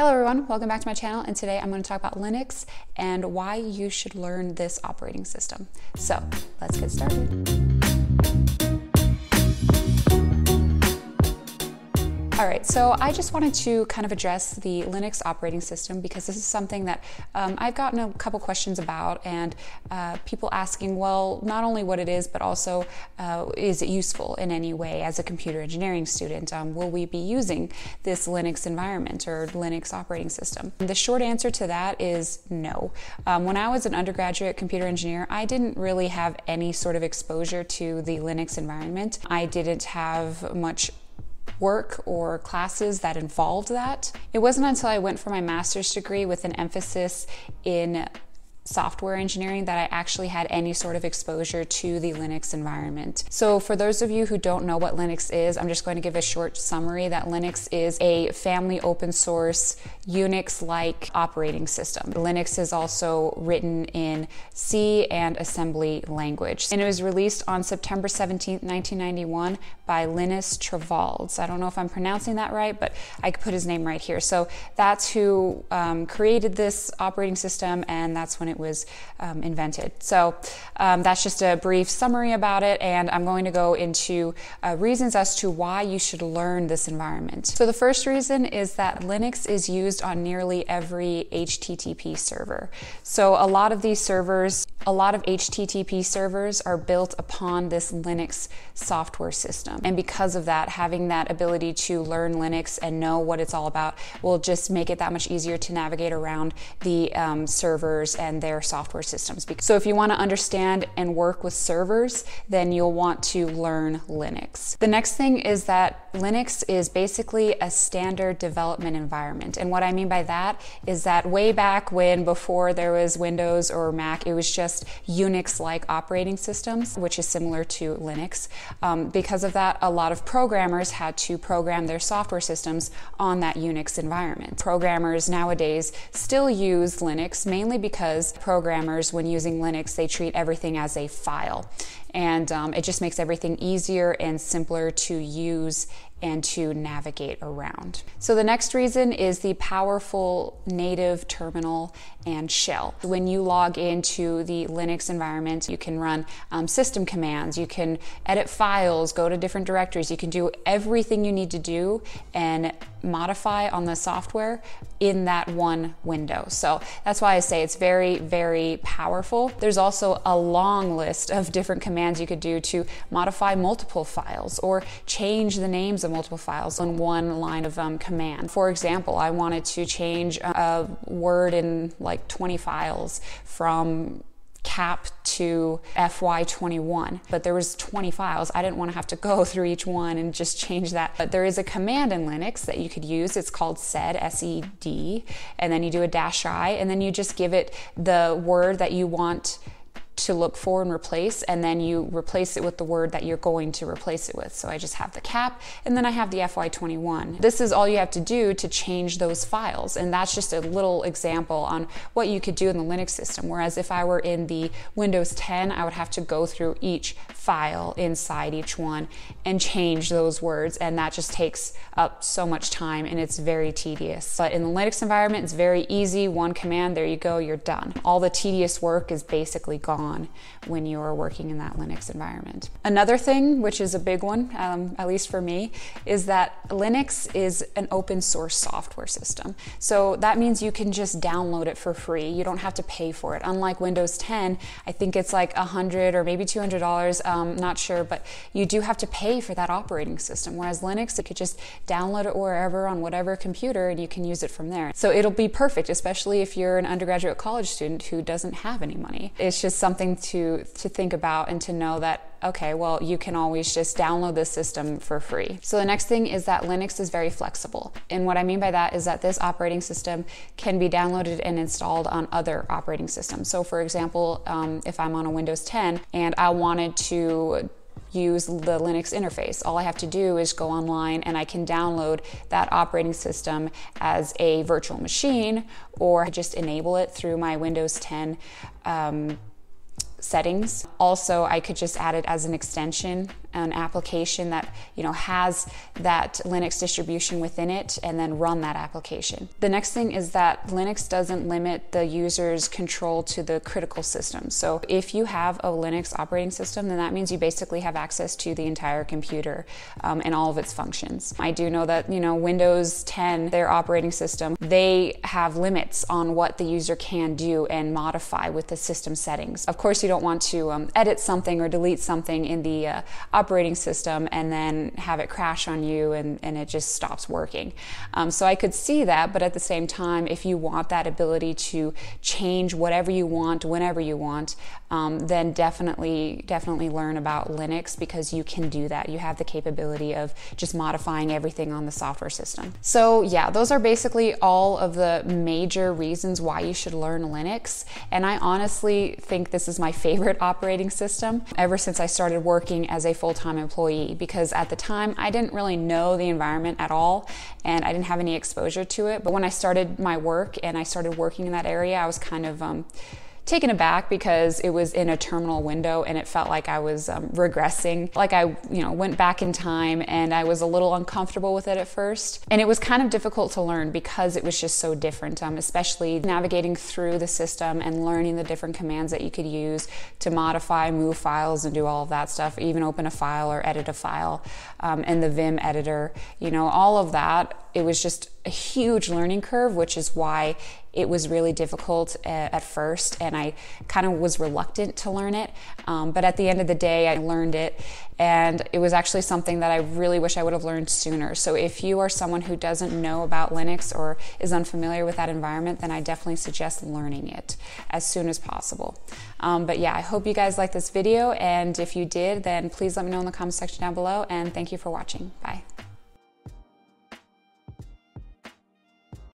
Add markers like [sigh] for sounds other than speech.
Hello everyone, welcome back to my channel and today I'm going to talk about Linux and why you should learn this operating system. So let's get started. All right, so I just wanted to kind of address the Linux operating system because this is something that um, I've gotten a couple questions about, and uh, people asking, well, not only what it is, but also uh, is it useful in any way as a computer engineering student? Um, will we be using this Linux environment or Linux operating system? The short answer to that is no. Um, when I was an undergraduate computer engineer, I didn't really have any sort of exposure to the Linux environment. I didn't have much work or classes that involved that. It wasn't until I went for my master's degree with an emphasis in software engineering that I actually had any sort of exposure to the Linux environment. So for those of you who don't know what Linux is, I'm just going to give a short summary that Linux is a family open source Unix-like operating system. Linux is also written in C and assembly language. And it was released on September 17, 1991 by Linus Torvalds. I don't know if I'm pronouncing that right, but I could put his name right here. So that's who um, created this operating system and that's when it was um, invented. So um, that's just a brief summary about it, and I'm going to go into uh, reasons as to why you should learn this environment. So the first reason is that Linux is used on nearly every HTTP server. So a lot of these servers, a lot of HTTP servers are built upon this Linux software system. And because of that, having that ability to learn Linux and know what it's all about will just make it that much easier to navigate around the um, servers and their software systems. So if you want to understand and work with servers, then you'll want to learn Linux. The next thing is that Linux is basically a standard development environment. And what I mean by that is that way back when before there was Windows or Mac, it was just Unix-like operating systems, which is similar to Linux. Um, because of that, a lot of programmers had to program their software systems on that Unix environment. Programmers nowadays still use Linux mainly because programmers, when using Linux, they treat everything as a file. And um, it just makes everything easier and simpler to use and to navigate around. So the next reason is the powerful native terminal and shell. When you log into the Linux environment, you can run um, system commands, you can edit files, go to different directories, you can do everything you need to do and modify on the software in that one window. So that's why I say it's very, very powerful. There's also a long list of different commands you could do to modify multiple files or change the names of multiple files on one line of um, command. For example, I wanted to change a word in like 20 files from cap to FY21, but there was 20 files. I didn't want to have to go [laughs] through each one and just change that. But there is a command in Linux that you could use. It's called sed, S-E-D, and then you do a dash I, and then you just give it the word that you want to look for and replace, and then you replace it with the word that you're going to replace it with. So I just have the cap, and then I have the FY21. This is all you have to do to change those files, and that's just a little example on what you could do in the Linux system. Whereas if I were in the Windows 10, I would have to go through each file inside each one and change those words, and that just takes up so much time and it's very tedious. But in the Linux environment, it's very easy. One command, there you go, you're done. All the tedious work is basically gone on when you're working in that Linux environment. Another thing, which is a big one, um, at least for me, is that Linux is an open source software system. So that means you can just download it for free. You don't have to pay for it. Unlike Windows 10, I think it's like a hundred or maybe two hundred dollars. Um, not sure, but you do have to pay for that operating system. Whereas Linux, you could just download it wherever on whatever computer, and you can use it from there. So it'll be perfect, especially if you're an undergraduate college student who doesn't have any money. It's just something something to, to think about and to know that okay, well, you can always just download this system for free. So the next thing is that Linux is very flexible. And what I mean by that is that this operating system can be downloaded and installed on other operating systems. So for example, um, if I'm on a Windows 10 and I wanted to use the Linux interface. All I have to do is go online and I can download that operating system as a virtual machine or just enable it through my Windows 10 um, settings. Also, I could just add it as an extension an application that you know has that Linux distribution within it and then run that application. The next thing is that Linux doesn't limit the user's control to the critical system. So if you have a Linux operating system, then that means you basically have access to the entire computer um, and all of its functions. I do know that you know Windows 10, their operating system, they have limits on what the user can do and modify with the system settings. Of course, you don't want to um, edit something or delete something in the uh, operating system and then have it crash on you and, and it just stops working. Um, so I could see that, but at the same time, if you want that ability to change whatever you want, whenever you want, um, then definitely, definitely learn about Linux because you can do that. You have the capability of just modifying everything on the software system. So yeah, those are basically all of the major reasons why you should learn Linux. And I honestly think this is my favorite [laughs] operating system ever since I started working as a full-time employee because at the time I didn't really know the environment at all and I didn't have any exposure to it. But when I started my work and I started working in that area, I was kind of um, taken aback because it was in a terminal window and it felt like I was um, regressing. Like I, you know, went back in time and I was a little uncomfortable with it at first. And it was kind of difficult to learn because it was just so different, um, especially navigating through the system and learning the different commands that you could use to modify, move files, and do all of that stuff, even open a file or edit a file, um, and the Vim editor, you know, all of that. It was just a huge learning curve, which is why it was really difficult at, at first, and I kind of was reluctant to learn it. Um, but at the end of the day, I learned it, and it was actually something that I really wish I would have learned sooner. So if you are someone who doesn't know about Linux or is unfamiliar with that environment, then I definitely suggest learning it as soon as possible. Um, but yeah, I hope you guys liked this video, and if you did, then please let me know in the comment section down below, and thank you for watching. Bye.